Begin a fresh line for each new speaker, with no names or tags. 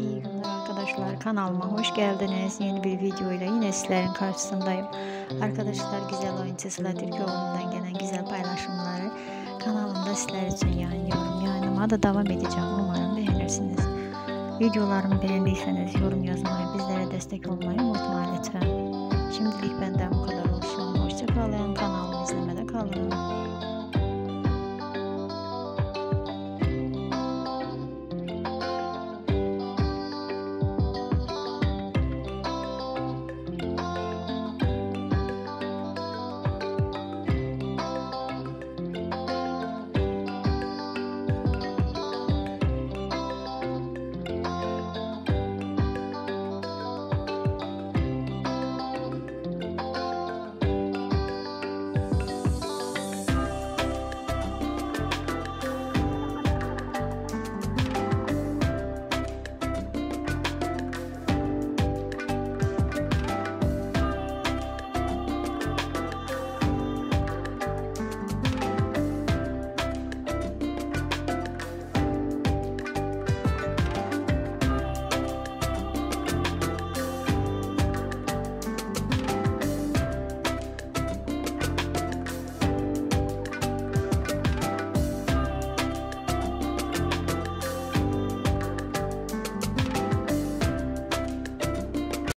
İyi günler arkadaşlar. Kanalıma hoş geldiniz. Yeni bir video ile yine sizlerin karşısındayım. Arkadaşlar güzel oyuncu Sıla Türkoğlu'ndan gelen güzel paylaşımları kanalımda sizler için yayınlıyorum. Yayınıma da devam edeceğim. Umarım beğenirsiniz. Videolarımı beğendiyseniz yorum yazmayı, bizlere destek olmayı unutmayın lütfen. Şimdilik benden bu kadar olsun. Hoşçakalın. Kanalımı izlemede kalın.